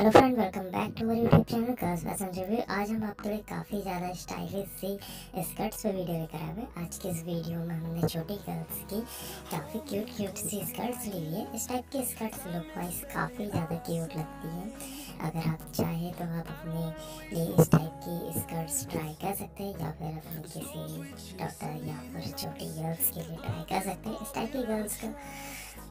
Hello friend welcome back to मेरे YouTube channel girls fashion review आज हम आपके लिए काफ़ी ज़्यादा स्टाइलिश सी स्कर्ट्स पे वीडियो लेकर आए हुए आज के इस वीडियो में हमने छोटी गर्ल्स की काफ़ी क्यूट क्यूट सी स्कर्ट्स ली है। इस टाइप की स्कर्ट्स लुक वाइज काफ़ी ज़्यादा क्यूट लगती है। अगर आप चाहें तो आप अपने लिए इस टाइप की स्कर्ट्स ट्राई कर सकते हैं, या फिर अपने किसी डॉक्टर या फिर छोटी गर्ल्स के लिए ट्राई कर सकते हैं। इस टाइप की गर्ल्स का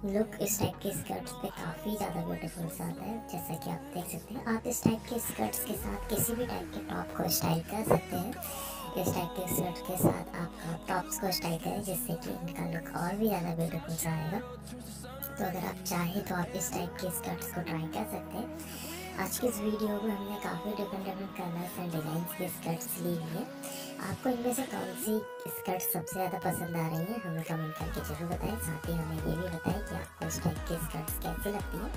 लुक इस टाइप के स्कर्ट्स पे काफ़ी ज़्यादा ब्यूटीफुल सा आता है, जैसा कि आप देख सकते हैं। आप इस टाइप के स्कर्ट्स के साथ किसी भी टाइप के टॉप को स्टाइल कर सकते हैं। इस टाइप के स्कर्ट के साथ आप टॉप्स को स्टाइल करें, जिससे कि इनका लुक और भी ज़्यादा ब्यूटीफुल सा आएगा। तो अगर आप चाहें तो आप इस टाइप के स्कर्ट्स को ट्राई कर सकते हैं। आज के इस वीडियो में हमने काफ़ी different different colours and design की स्कर्ट्स ली हुई है। आपको इनमें से कौन सी स्कर्ट सबसे ज़्यादा पसंद आ रही है, हमें कमेंट करके ज़रूर बताएँ। साथ ही हमें ये भी बताएँ इस टाइप की कैसी लगती है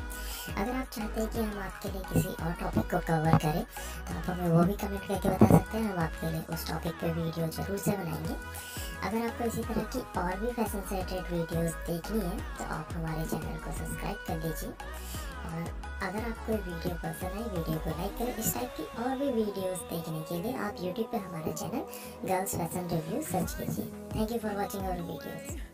अगर आप चाहते हैं कि हम आपके लिए किसी और टॉपिक को कवर करें तो आप हमें वो भी कमेंट करके बता सकते हैं हम आपके लिए उस टॉपिक पर वीडियो ज़रूर से बनाएँगे अगर आपको इसी तरह की और भी फ़ैशन से रिलेटेड वीडियोस देखनी है तो आप हमारे चैनल को सब्सक्राइब कर लीजिए और अगर आपको वीडियो पसंद आए वीडियो को लाइक करें इस टाइप की और भी वीडियोस देखने के लिए आप यूट्यूब पे हमारा channel girls fashion review search कीजिए thank you for watching our videos